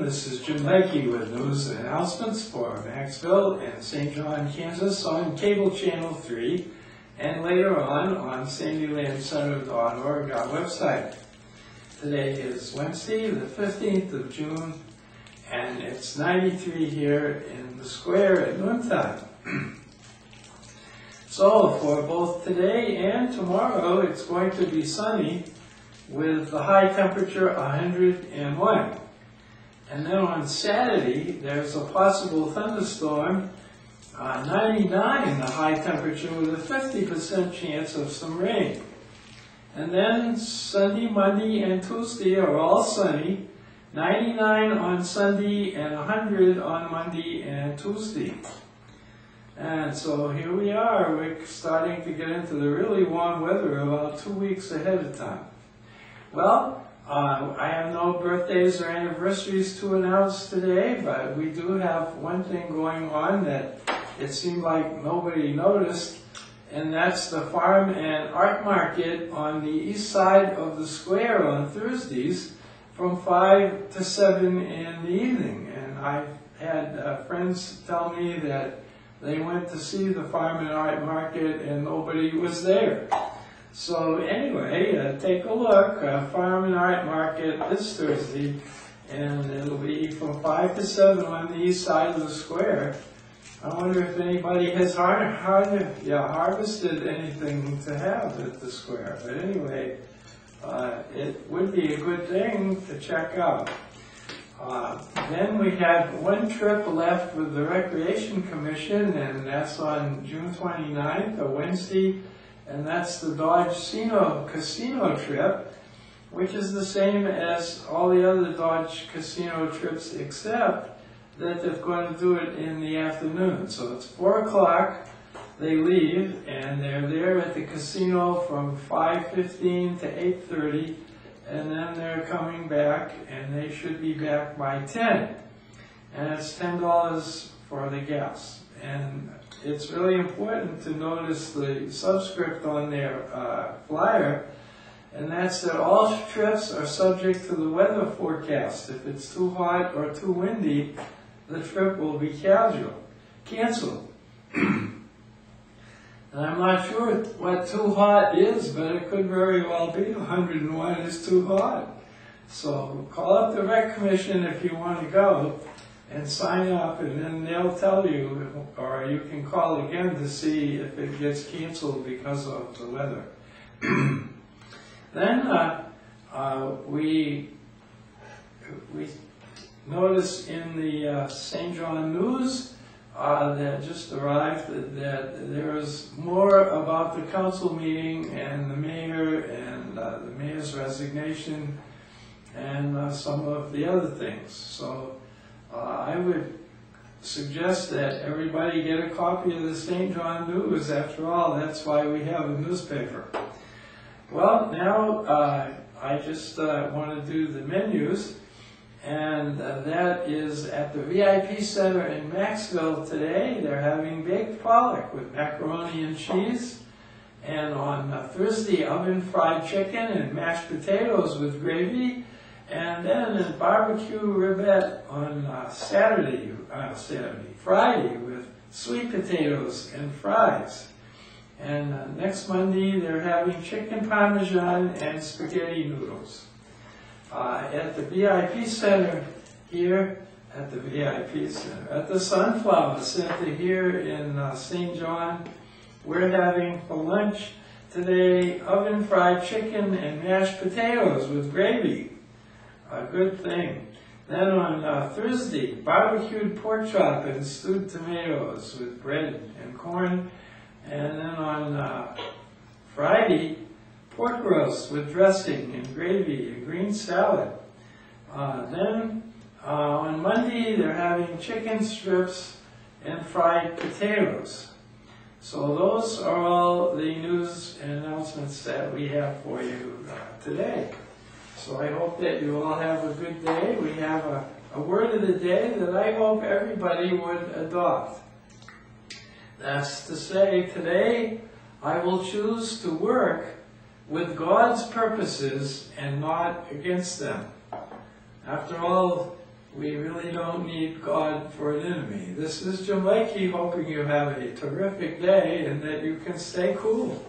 This is Jim Leakey with news and announcements for Macksville and St. John, Kansas on Cable Channel 3 and later on on sandylandcenter.org, our website. Today is Wednesday, the 15th of June, and it's 93 here in the square at noontime. So for both today and tomorrow, it's going to be sunny with the high temperature 101. And then on Saturday, there's a possible thunderstorm, uh, 99 the high temperature with a 50% chance of some rain. And then Sunday, Monday, and Tuesday are all sunny, 99 on Sunday and 100 on Monday and Tuesday. And so here we are, we're starting to get into the really warm weather about two weeks ahead of time. Well, uh, I have no birthdays or anniversaries to announce today, but we do have one thing going on that it seemed like nobody noticed, and that's the farm and art market on the east side of the square on Thursdays from 5 to 7 in the evening. And I've had uh, friends tell me that they went to see the farm and art market and nobody was there. So anyway, uh, take a look. Uh, farm and art market this Thursday, and it'll be from five to seven on the east side of the square. I wonder if anybody has har- har- yeah, harvested anything to have at the square. But anyway, uh, it would be a good thing to check out. Uh, Then we have one trip left with the Recreation Commission, and that's on June 29th, a Wednesday, and that's the Dodge Casino Casino trip, which is the same as all the other Dodge Casino trips, except that they're going to do it in the afternoon. So it's 4 o'clock, they leave, and they're there at the casino from 5:15 to 8:30, and then they're coming back, and they should be back by 10. And it's $10 for the gas. And it's really important to notice the subscript on their uh, flyer, and that's that all trips are subject to the weather forecast. If it's too hot or too windy, the trip will be casual, canceled. And I'm not sure what too hot is, but it could very well be 101 is too hot. So call up the rec commission if you want to go and sign up, and then they'll tell you, or you can call again to see if it gets canceled because of the weather. then uh, uh, we we notice in the uh, St. John News uh, that just arrived that, that there is more about the council meeting and the mayor and uh, the mayor's resignation and uh, some of the other things. So uh, I would suggest that everybody get a copy of the St. John News. After all, that's why we have a newspaper. Well, now uh, I just uh, want to do the menus and uh, that is at the VIP Center in Macksville today. They're having baked pollock with macaroni and cheese. And on uh, Thursday, oven fried chicken and mashed potatoes with gravy. And then a barbecue ribette on uh, Saturday, uh, Saturday, Friday with sweet potatoes and fries. And uh, next Monday, they're having chicken parmesan and spaghetti noodles uh, at the VIP Center here, at the VIP Center, at the Sunflower Center here in uh, St. John. We're having for lunch today oven fried chicken and mashed potatoes with gravy. A good thing. Then on uh, Thursday, barbecued pork chop and stewed tomatoes with bread and corn. And then on uh, Friday, pork roast with dressing and gravy and green salad. Uh, then uh, on Monday, they're having chicken strips and fried potatoes. So those are all the news and announcements that we have for you uh, today. So I hope that you all have a good day. We have a, a word of the day that I hope everybody would adopt. That's to say, today I will choose to work with God's purposes and not against them. After all, we really don't need God for an enemy. This is Jim Lakey hoping you have a terrific day and that you can stay cool.